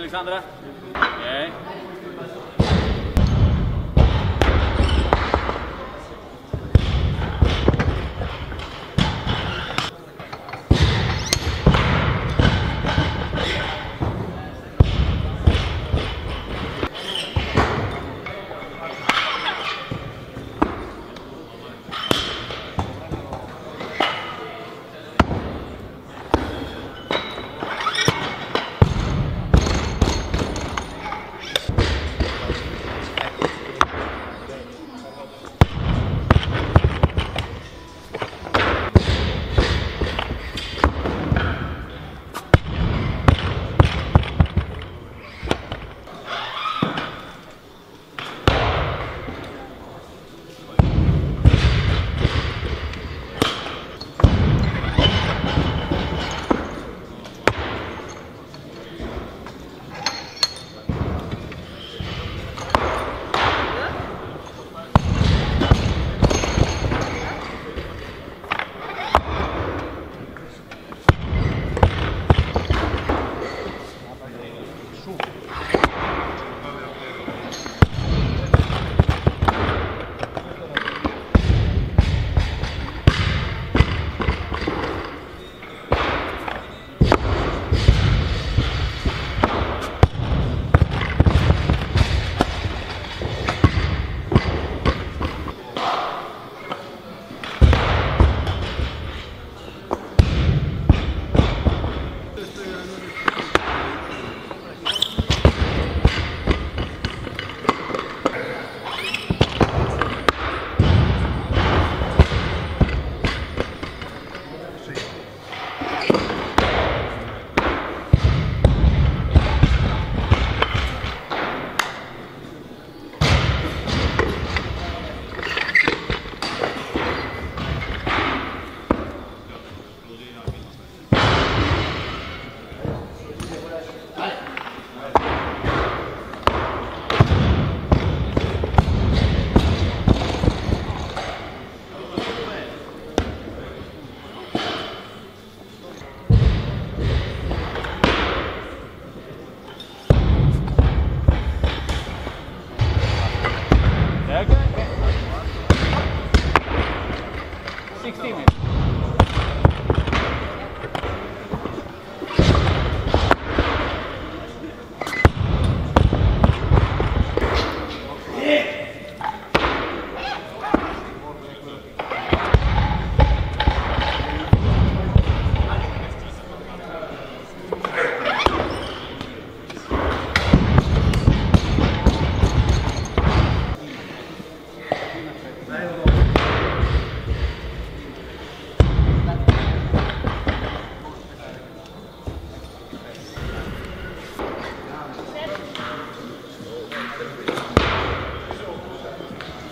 Alexandra? Okej. É. Okay.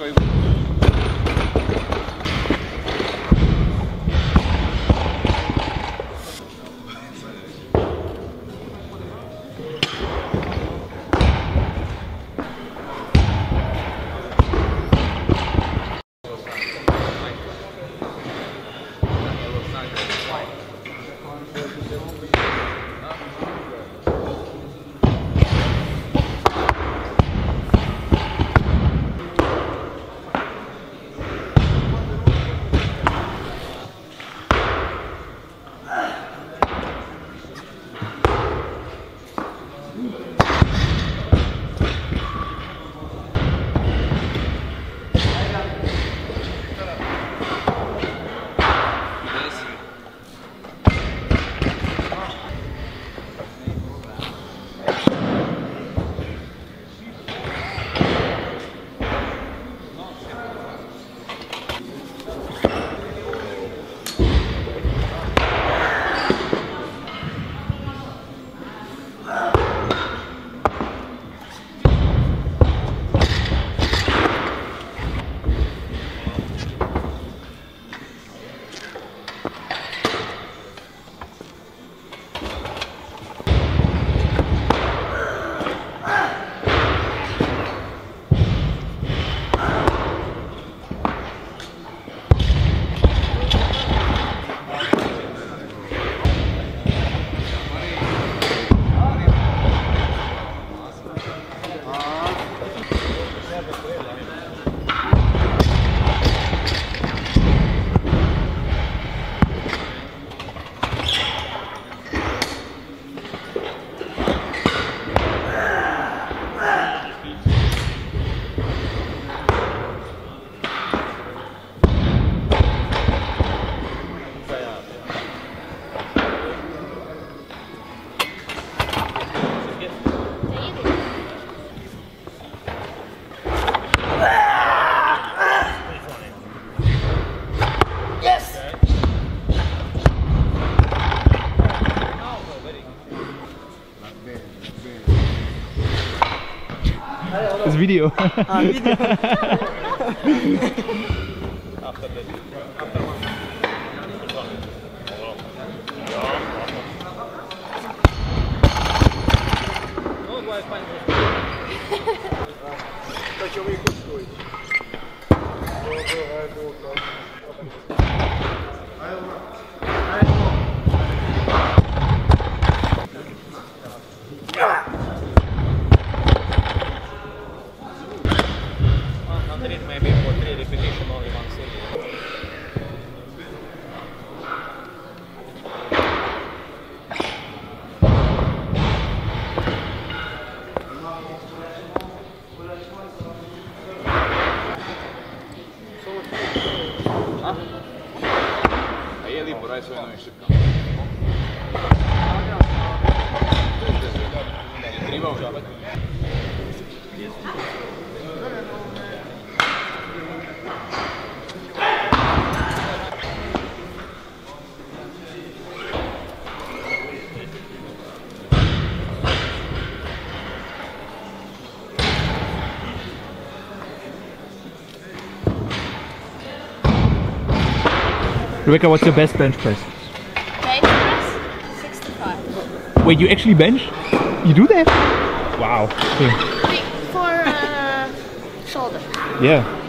kraju. video. Ah, video. After the after one. Ключевые кусты. Добрый, добрый. Rebecca, what's your best bench press? Bench press? 65. Wait, you actually bench? You do that? Wow. Yeah. For uh, shoulder. Yeah.